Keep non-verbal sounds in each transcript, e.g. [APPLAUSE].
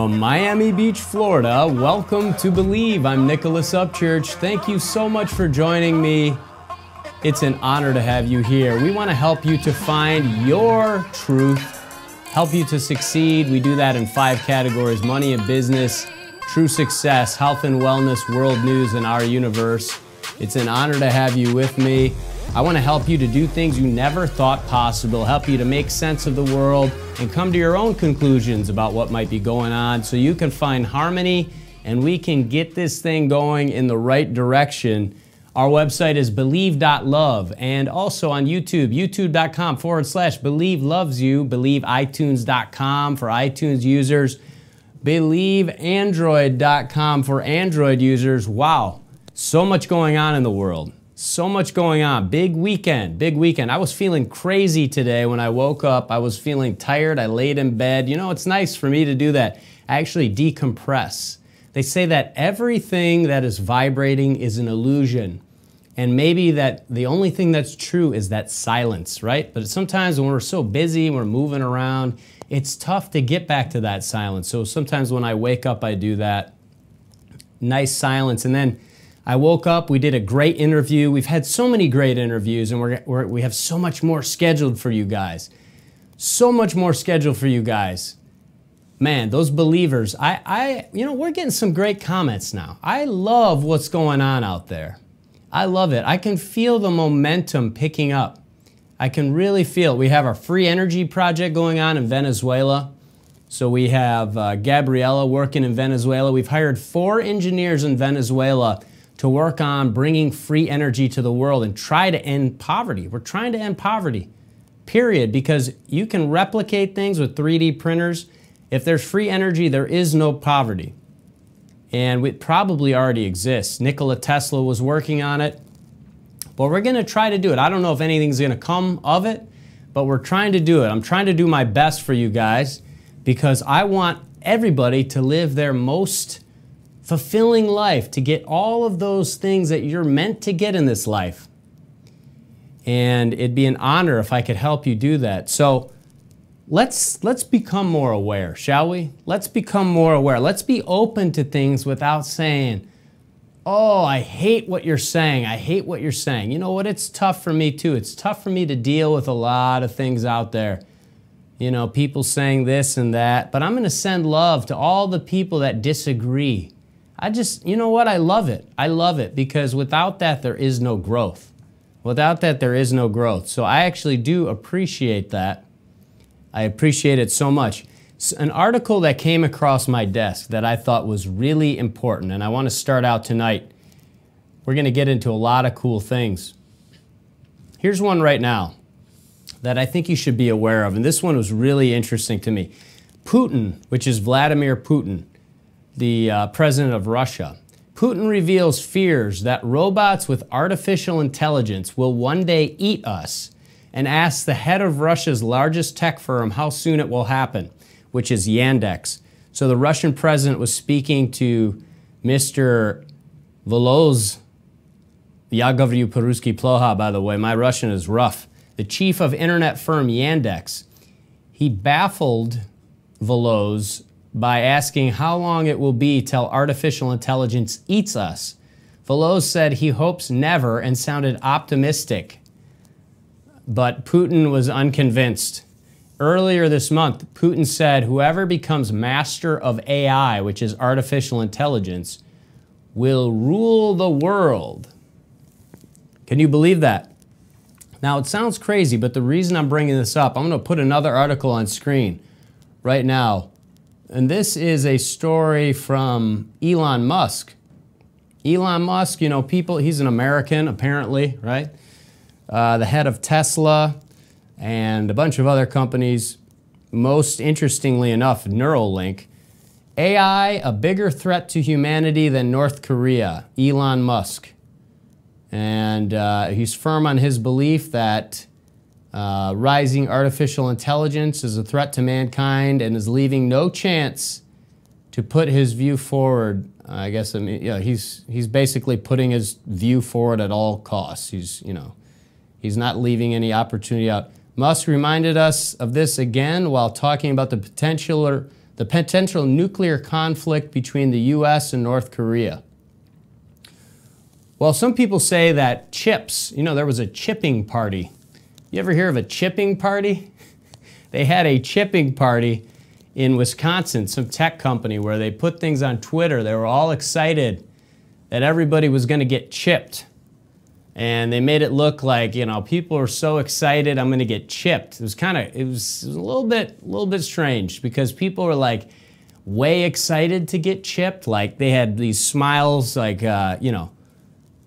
From Miami Beach, Florida, welcome to Believe. I'm Nicholas Upchurch. Thank you so much for joining me. It's an honor to have you here. We want to help you to find your truth, help you to succeed. We do that in five categories money and business, true success, health and wellness, world news, and our universe. It's an honor to have you with me. I want to help you to do things you never thought possible, help you to make sense of the world and come to your own conclusions about what might be going on so you can find harmony and we can get this thing going in the right direction. Our website is believe.love and also on YouTube, youtube.com forward slash believe loves you, believe iTunes.com for iTunes users, believeandroid.com for Android users. Wow, so much going on in the world. So much going on. Big weekend, big weekend. I was feeling crazy today when I woke up. I was feeling tired. I laid in bed. You know, it's nice for me to do that. I actually decompress. They say that everything that is vibrating is an illusion. And maybe that the only thing that's true is that silence, right? But sometimes when we're so busy, and we're moving around, it's tough to get back to that silence. So sometimes when I wake up, I do that. Nice silence. And then I woke up, we did a great interview. We've had so many great interviews, and we're, we're, we have so much more scheduled for you guys. So much more scheduled for you guys. Man, those believers, I, I, you know, we're getting some great comments now. I love what's going on out there. I love it. I can feel the momentum picking up. I can really feel it. We have our free energy project going on in Venezuela. So we have uh, Gabriella working in Venezuela. We've hired four engineers in Venezuela to work on bringing free energy to the world and try to end poverty. We're trying to end poverty, period, because you can replicate things with 3D printers. If there's free energy, there is no poverty. And it probably already exists. Nikola Tesla was working on it, but we're going to try to do it. I don't know if anything's going to come of it, but we're trying to do it. I'm trying to do my best for you guys because I want everybody to live their most fulfilling life, to get all of those things that you're meant to get in this life. And it'd be an honor if I could help you do that. So let's let's become more aware, shall we? Let's become more aware. Let's be open to things without saying, "Oh, I hate what you're saying. I hate what you're saying." You know what? It's tough for me too. It's tough for me to deal with a lot of things out there. You know, people saying this and that, but I'm going to send love to all the people that disagree I just, you know what? I love it. I love it because without that, there is no growth. Without that, there is no growth. So I actually do appreciate that. I appreciate it so much. An article that came across my desk that I thought was really important, and I want to start out tonight. We're going to get into a lot of cool things. Here's one right now that I think you should be aware of, and this one was really interesting to me. Putin, which is Vladimir Putin, the uh, president of Russia. Putin reveals fears that robots with artificial intelligence will one day eat us and asks the head of Russia's largest tech firm how soon it will happen, which is Yandex. So the Russian president was speaking to Mr. Volozh. Yagovryu говорю by the way. My Russian is rough. The chief of internet firm Yandex. He baffled Volozh by asking how long it will be till artificial intelligence eats us. Volozh said he hopes never and sounded optimistic, but Putin was unconvinced. Earlier this month, Putin said whoever becomes master of AI, which is artificial intelligence, will rule the world. Can you believe that? Now, it sounds crazy, but the reason I'm bringing this up, I'm going to put another article on screen right now and this is a story from Elon Musk. Elon Musk, you know, people, he's an American apparently, right? Uh, the head of Tesla and a bunch of other companies. Most interestingly enough, Neuralink. AI, a bigger threat to humanity than North Korea, Elon Musk. And uh, he's firm on his belief that uh, rising artificial intelligence is a threat to mankind and is leaving no chance to put his view forward. I guess I mean, yeah, he's he's basically putting his view forward at all costs. He's you know, he's not leaving any opportunity out. Musk reminded us of this again while talking about the potential or the potential nuclear conflict between the US and North Korea. Well, some people say that chips, you know, there was a chipping party. You ever hear of a chipping party? [LAUGHS] they had a chipping party in Wisconsin, some tech company, where they put things on Twitter. They were all excited that everybody was going to get chipped. And they made it look like, you know, people are so excited, I'm going to get chipped. It was kind of, it was, a little bit, a little bit strange because people were like way excited to get chipped. Like they had these smiles, like, uh, you know,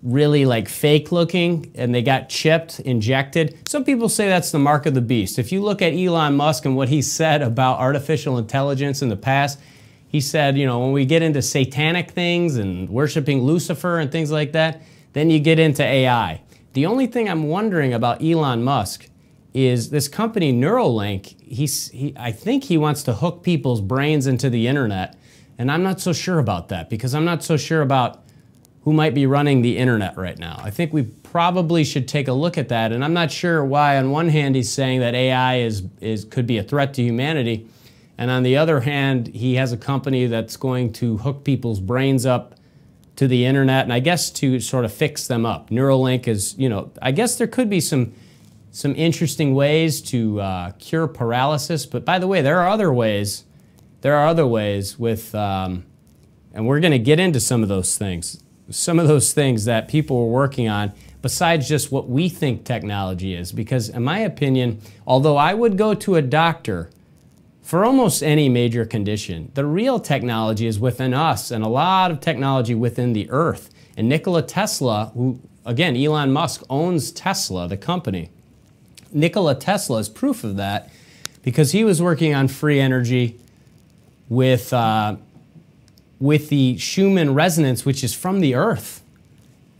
really like fake looking and they got chipped, injected. Some people say that's the mark of the beast. If you look at Elon Musk and what he said about artificial intelligence in the past, he said, you know, when we get into satanic things and worshiping Lucifer and things like that, then you get into AI. The only thing I'm wondering about Elon Musk is this company Neuralink, he's, he, I think he wants to hook people's brains into the internet. And I'm not so sure about that because I'm not so sure about who might be running the internet right now. I think we probably should take a look at that. And I'm not sure why, on one hand, he's saying that AI is, is, could be a threat to humanity. And on the other hand, he has a company that's going to hook people's brains up to the internet and I guess to sort of fix them up. Neuralink is, you know, I guess there could be some some interesting ways to uh, cure paralysis. But by the way, there are other ways. There are other ways with, um, and we're going to get into some of those things some of those things that people were working on besides just what we think technology is. Because, in my opinion, although I would go to a doctor for almost any major condition, the real technology is within us and a lot of technology within the earth. And Nikola Tesla, who, again, Elon Musk owns Tesla, the company. Nikola Tesla is proof of that because he was working on free energy with. Uh, with the Schumann resonance, which is from the earth,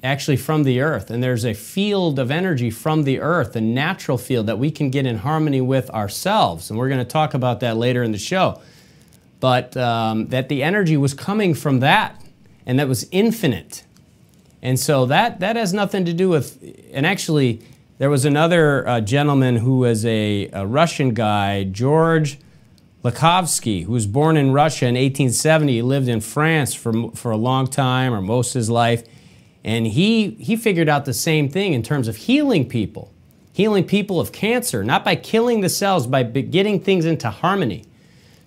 actually from the earth. And there's a field of energy from the earth, a natural field that we can get in harmony with ourselves. And we're going to talk about that later in the show. But um, that the energy was coming from that, and that was infinite. And so that, that has nothing to do with, and actually, there was another uh, gentleman who was a, a Russian guy, George Lakhovsky, who was born in Russia in 1870, he lived in France for, for a long time or most of his life. And he, he figured out the same thing in terms of healing people, healing people of cancer, not by killing the cells, by getting things into harmony.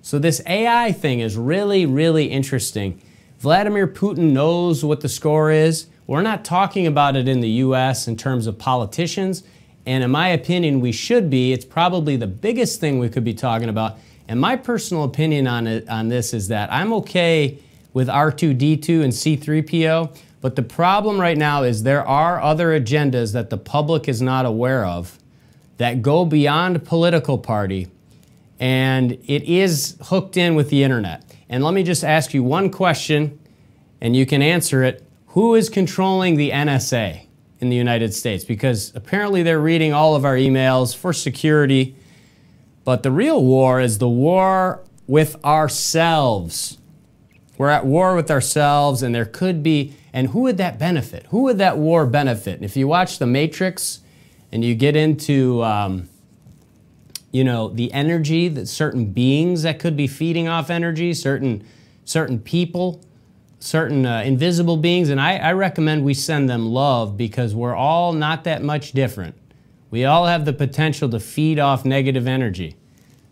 So this AI thing is really, really interesting. Vladimir Putin knows what the score is. We're not talking about it in the US in terms of politicians. And in my opinion, we should be. It's probably the biggest thing we could be talking about and my personal opinion on it on this is that I'm okay with R2D2 and C3PO, but the problem right now is there are other agendas that the public is not aware of that go beyond political party and it is hooked in with the internet. And let me just ask you one question and you can answer it. Who is controlling the NSA in the United States? Because apparently they're reading all of our emails for security but the real war is the war with ourselves. We're at war with ourselves, and there could be, and who would that benefit? Who would that war benefit? If you watch The Matrix and you get into, um, you know, the energy that certain beings that could be feeding off energy, certain, certain people, certain uh, invisible beings, and I, I recommend we send them love because we're all not that much different. We all have the potential to feed off negative energy.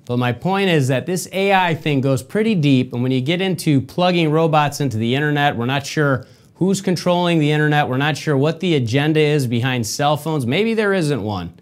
But my point is that this AI thing goes pretty deep, and when you get into plugging robots into the internet, we're not sure who's controlling the internet, we're not sure what the agenda is behind cell phones. Maybe there isn't one,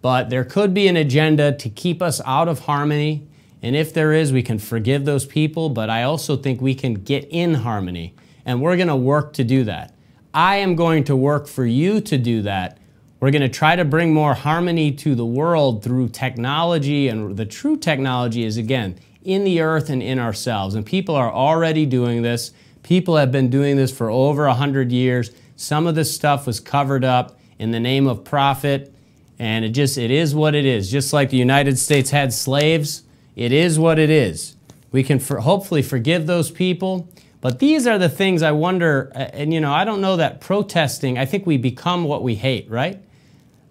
but there could be an agenda to keep us out of harmony. And if there is, we can forgive those people, but I also think we can get in harmony, and we're gonna work to do that. I am going to work for you to do that we're going to try to bring more harmony to the world through technology, and the true technology is, again, in the earth and in ourselves. And people are already doing this. People have been doing this for over 100 years. Some of this stuff was covered up in the name of profit, and it just, it is what it is. Just like the United States had slaves, it is what it is. We can for, hopefully forgive those people but these are the things I wonder, and you know, I don't know that protesting, I think we become what we hate, right?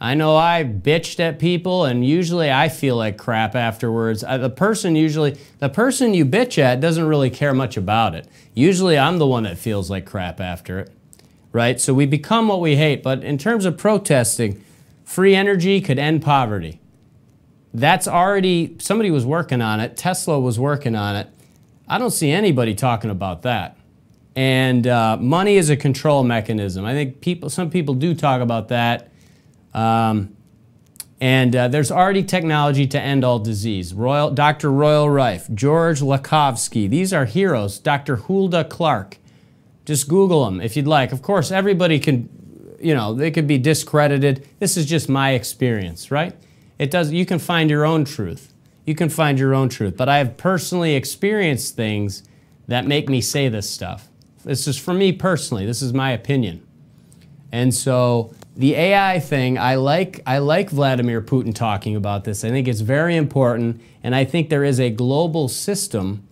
I know I bitched at people, and usually I feel like crap afterwards. Uh, the person usually, the person you bitch at doesn't really care much about it. Usually I'm the one that feels like crap after it, right? So we become what we hate. But in terms of protesting, free energy could end poverty. That's already, somebody was working on it. Tesla was working on it. I don't see anybody talking about that. And uh, money is a control mechanism. I think people, some people do talk about that um, and uh, there's already technology to end all disease. Royal, Dr. Royal Rife, George Lakhovsky, these are heroes. Dr. Hulda Clark. Just Google them if you'd like. Of course, everybody can, you know, they could be discredited. This is just my experience, right? It does, you can find your own truth. You can find your own truth. But I have personally experienced things that make me say this stuff. This is for me personally. This is my opinion. And so the AI thing, I like, I like Vladimir Putin talking about this. I think it's very important, and I think there is a global system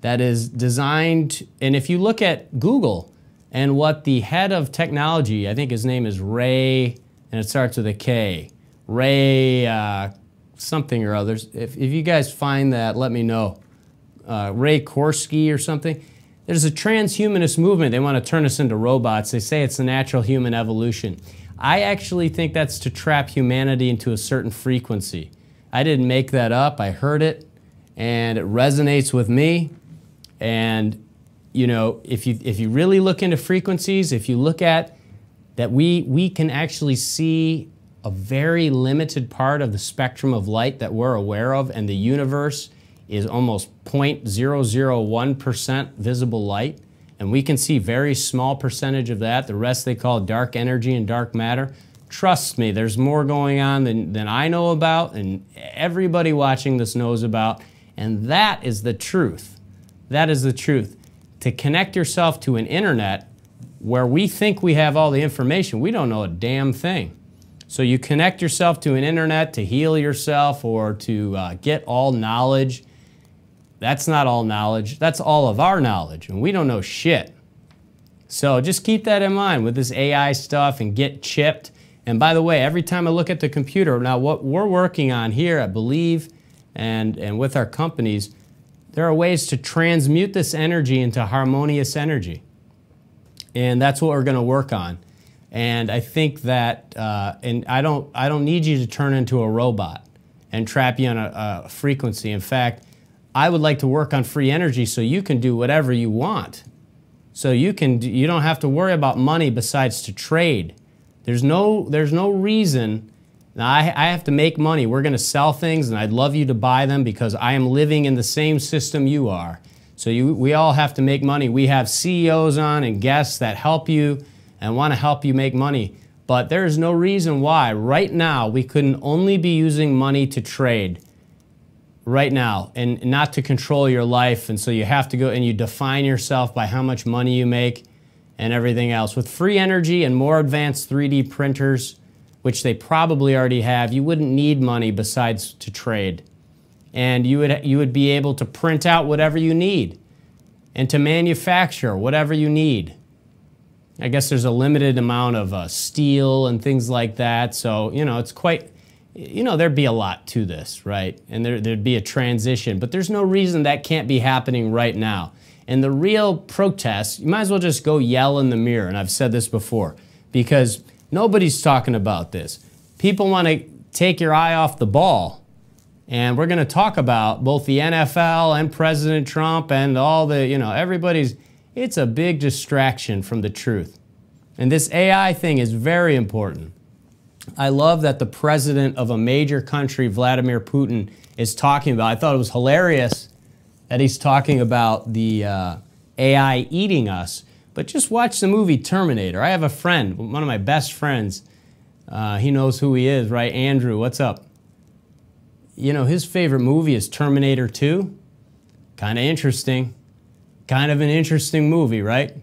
that is designed. And if you look at Google and what the head of technology, I think his name is Ray, and it starts with a K, Ray uh, something or others. If, if you guys find that, let me know. Uh, Ray Korsky or something. There's a transhumanist movement. They want to turn us into robots. They say it's the natural human evolution. I actually think that's to trap humanity into a certain frequency. I didn't make that up. I heard it, and it resonates with me. And you know, if you if you really look into frequencies, if you look at that, we we can actually see a very limited part of the spectrum of light that we're aware of, and the universe is almost 0.001% visible light and we can see very small percentage of that. The rest they call dark energy and dark matter. Trust me, there's more going on than, than I know about and everybody watching this knows about. And that is the truth. That is the truth. To connect yourself to an internet where we think we have all the information, we don't know a damn thing. So you connect yourself to an internet to heal yourself or to uh, get all knowledge that's not all knowledge. That's all of our knowledge, and we don't know shit. So just keep that in mind with this AI stuff and get chipped. And by the way, every time I look at the computer, now what we're working on here, I believe, and, and with our companies, there are ways to transmute this energy into harmonious energy. And that's what we're going to work on. And I think that, uh, and I don't, I don't need you to turn into a robot and trap you on a, a frequency. In fact, I would like to work on free energy so you can do whatever you want. So you can you don't have to worry about money besides to trade. There's no there's no reason now I, I have to make money. We're going to sell things and I'd love you to buy them because I am living in the same system you are. So you, we all have to make money. We have CEOs on and guests that help you and want to help you make money. But there is no reason why right now we couldn't only be using money to trade right now and not to control your life. And so you have to go and you define yourself by how much money you make and everything else. With free energy and more advanced 3D printers, which they probably already have, you wouldn't need money besides to trade. And you would, you would be able to print out whatever you need and to manufacture whatever you need. I guess there's a limited amount of uh, steel and things like that. So, you know, it's quite, you know, there'd be a lot to this, right? And there, there'd be a transition, but there's no reason that can't be happening right now. And the real protest, you might as well just go yell in the mirror, and I've said this before, because nobody's talking about this. People want to take your eye off the ball. And we're going to talk about both the NFL and President Trump and all the, you know, everybody's, it's a big distraction from the truth. And this AI thing is very important. I love that the president of a major country, Vladimir Putin, is talking about. I thought it was hilarious that he's talking about the uh, AI eating us. But just watch the movie Terminator. I have a friend, one of my best friends. Uh, he knows who he is, right? Andrew, what's up? You know, his favorite movie is Terminator 2. Kind of interesting. Kind of an interesting movie, right?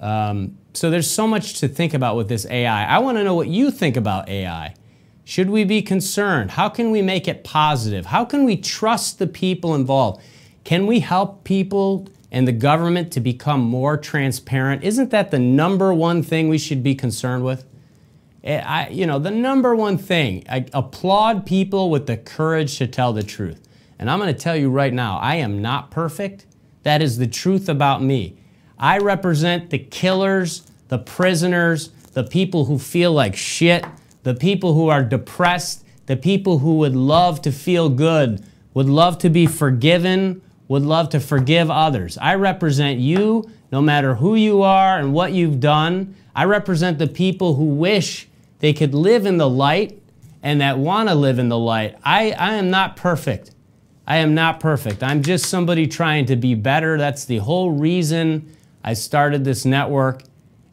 Um, so there's so much to think about with this AI. I want to know what you think about AI. Should we be concerned? How can we make it positive? How can we trust the people involved? Can we help people and the government to become more transparent? Isn't that the number one thing we should be concerned with? I, you know, the number one thing, I applaud people with the courage to tell the truth. And I'm going to tell you right now, I am not perfect. That is the truth about me. I represent the killers, the prisoners, the people who feel like shit, the people who are depressed, the people who would love to feel good, would love to be forgiven, would love to forgive others. I represent you, no matter who you are and what you've done. I represent the people who wish they could live in the light and that want to live in the light. I, I am not perfect. I am not perfect. I'm just somebody trying to be better. That's the whole reason I started this network.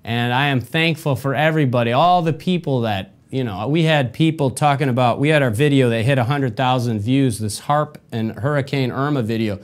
And I am thankful for everybody, all the people that, you know, we had people talking about, we had our video that hit 100,000 views, this HAARP and Hurricane Irma video,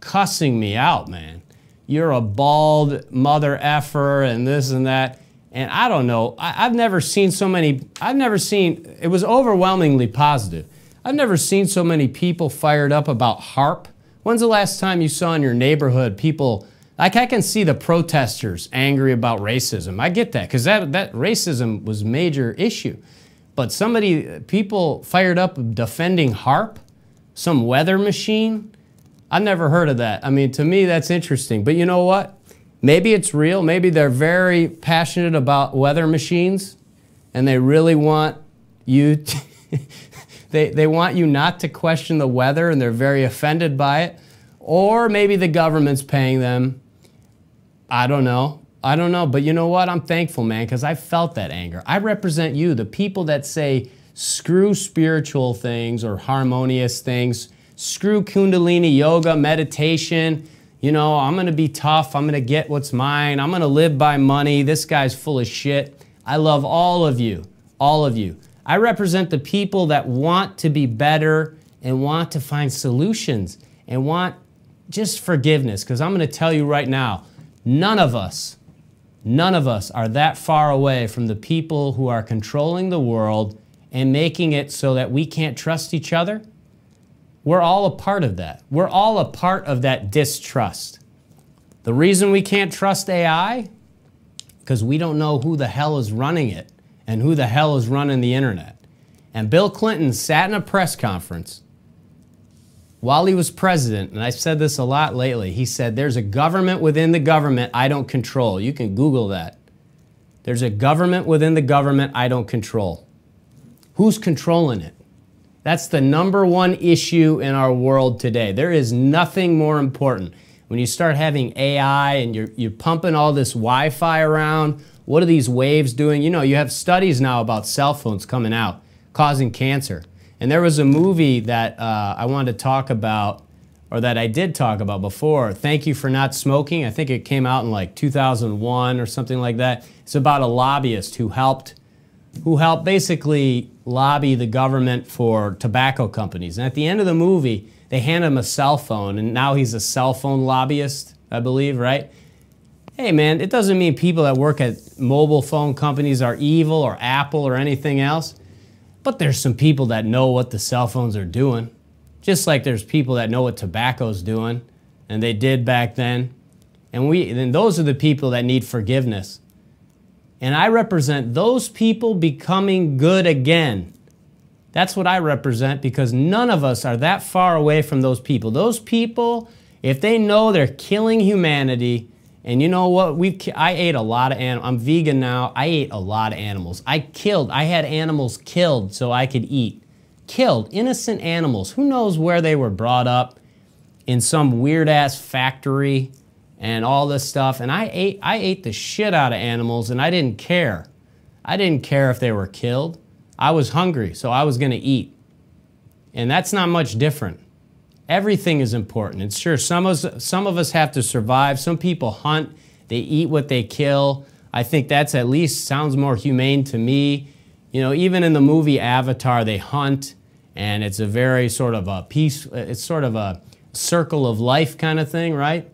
cussing me out, man. You're a bald mother effer and this and that. And I don't know, I, have never seen so many, I've never seen, it was overwhelmingly positive. I've never seen so many people fired up about HAARP. When's the last time you saw in your neighborhood people, like I can see the protesters angry about racism. I get that, because that, that racism was major issue. But somebody, people fired up defending HAARP, some weather machine. I've never heard of that. I mean, to me, that's interesting. But you know what? Maybe it's real. Maybe they're very passionate about weather machines and they really want you [LAUGHS] they, they want you not to question the weather and they're very offended by it. Or maybe the government's paying them. I don't know. I don't know. But you know what? I'm thankful, man, because I felt that anger. I represent you, the people that say, screw spiritual things or harmonious things, screw Kundalini yoga, meditation you know, I'm going to be tough. I'm going to get what's mine. I'm going to live by money. This guy's full of shit. I love all of you, all of you. I represent the people that want to be better and want to find solutions and want just forgiveness. Because I'm going to tell you right now, none of us, none of us are that far away from the people who are controlling the world and making it so that we can't trust each other we're all a part of that. We're all a part of that distrust. The reason we can't trust AI, because we don't know who the hell is running it and who the hell is running the internet. And Bill Clinton sat in a press conference while he was president, and I've said this a lot lately. He said, There's a government within the government I don't control. You can Google that. There's a government within the government I don't control. Who's controlling it? That's the number one issue in our world today. There is nothing more important. When you start having AI and you're, you're pumping all this Wi Fi around, what are these waves doing? You know, you have studies now about cell phones coming out causing cancer. And there was a movie that uh, I wanted to talk about, or that I did talk about before. Thank You for Not Smoking. I think it came out in like 2001 or something like that. It's about a lobbyist who helped who helped basically lobby the government for tobacco companies. And at the end of the movie, they hand him a cell phone, and now he's a cell phone lobbyist, I believe, right? Hey, man, it doesn't mean people that work at mobile phone companies are evil or Apple or anything else. But there's some people that know what the cell phones are doing. Just like there's people that know what tobacco's doing, and they did back then. And we, and those are the people that need forgiveness. And I represent those people becoming good again. That's what I represent because none of us are that far away from those people. Those people, if they know they're killing humanity, and you know what? We I ate a lot of animals. I'm vegan now. I ate a lot of animals. I killed. I had animals killed so I could eat. Killed innocent animals. Who knows where they were brought up? In some weird ass factory and all this stuff. And I ate, I ate the shit out of animals and I didn't care. I didn't care if they were killed. I was hungry, so I was going to eat. And that's not much different. Everything is important. And sure, some of, us, some of us have to survive. Some people hunt, they eat what they kill. I think that's at least sounds more humane to me. You know, even in the movie Avatar, they hunt, and it's a very sort of a peace, it's sort of a circle of life kind of thing, right?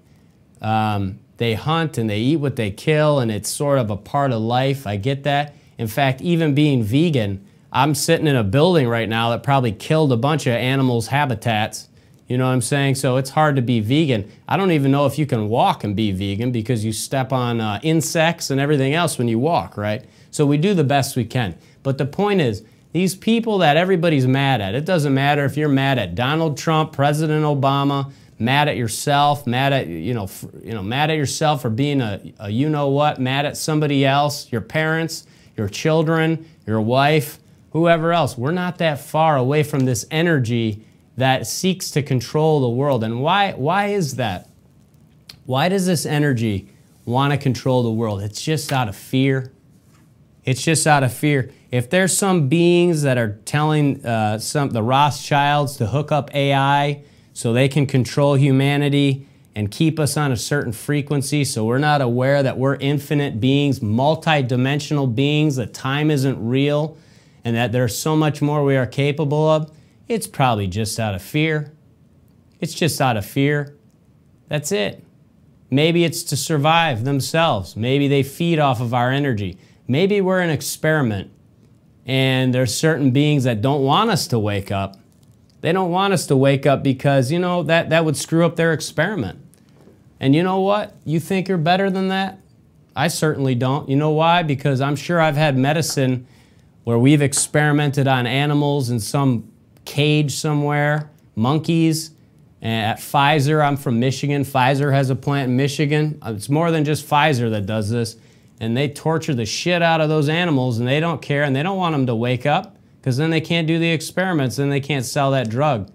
Um, they hunt and they eat what they kill, and it's sort of a part of life. I get that. In fact, even being vegan, I'm sitting in a building right now that probably killed a bunch of animals' habitats. You know what I'm saying? So it's hard to be vegan. I don't even know if you can walk and be vegan because you step on uh, insects and everything else when you walk, right? So we do the best we can. But the point is, these people that everybody's mad at, it doesn't matter if you're mad at Donald Trump, President Obama, mad at yourself, mad at you know, you know, mad at yourself for being a, a you know what, mad at somebody else, your parents, your children, your wife, whoever else. We're not that far away from this energy that seeks to control the world. And why why is that? Why does this energy want to control the world? It's just out of fear. It's just out of fear. If there's some beings that are telling uh, some the Rothschilds to hook up AI so they can control humanity and keep us on a certain frequency so we're not aware that we're infinite beings, multi-dimensional beings, that time isn't real, and that there's so much more we are capable of, it's probably just out of fear. It's just out of fear. That's it. Maybe it's to survive themselves. Maybe they feed off of our energy. Maybe we're an experiment and there's certain beings that don't want us to wake up they don't want us to wake up because, you know, that, that would screw up their experiment. And you know what? You think you're better than that? I certainly don't. You know why? Because I'm sure I've had medicine where we've experimented on animals and some cage somewhere, monkeys. Uh, at Pfizer, I'm from Michigan. Pfizer has a plant in Michigan. Uh, it's more than just Pfizer that does this. And they torture the shit out of those animals and they don't care and they don't want them to wake up because then they can't do the experiments, then they can't sell that drug.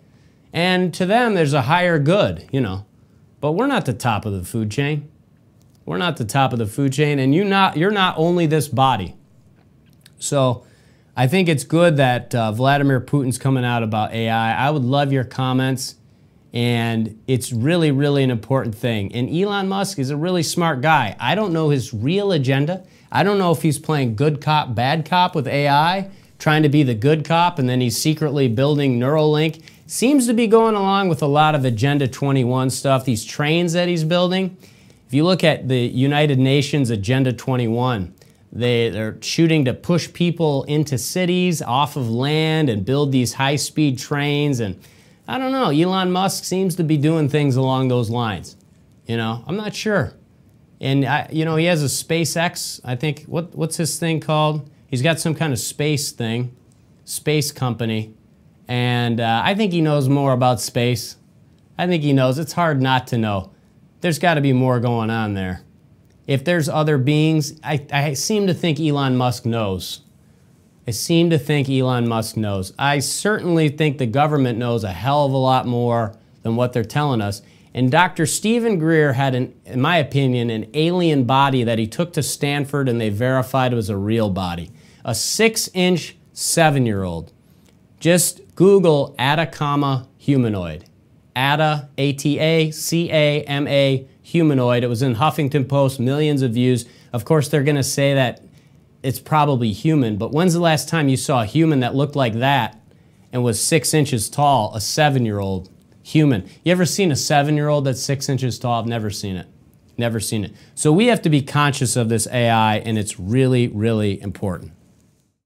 And to them, there's a higher good, you know. But we're not the top of the food chain. We're not the top of the food chain, and you not, you're not only this body. So I think it's good that uh, Vladimir Putin's coming out about AI. I would love your comments, and it's really, really an important thing. And Elon Musk is a really smart guy. I don't know his real agenda. I don't know if he's playing good cop, bad cop with AI trying to be the good cop, and then he's secretly building Neuralink. Seems to be going along with a lot of Agenda 21 stuff, these trains that he's building. If you look at the United Nations Agenda 21, they, they're shooting to push people into cities off of land and build these high speed trains. And I don't know, Elon Musk seems to be doing things along those lines. You know, I'm not sure. And, I, you know, he has a SpaceX, I think, what, what's his thing called? He's got some kind of space thing, space company, and uh, I think he knows more about space. I think he knows. It's hard not to know. There's got to be more going on there. If there's other beings, I, I seem to think Elon Musk knows. I seem to think Elon Musk knows. I certainly think the government knows a hell of a lot more than what they're telling us. And Dr. Steven Greer had, an, in my opinion, an alien body that he took to Stanford and they verified it was a real body a six inch seven year old. Just Google Atacama humanoid. Ata, A T A C A M A humanoid. It was in Huffington Post, millions of views. Of course, they're going to say that it's probably human, but when's the last time you saw a human that looked like that and was six inches tall, a seven year old human? You ever seen a seven year old that's six inches tall? I've never seen it. Never seen it. So we have to be conscious of this AI, and it's really, really important.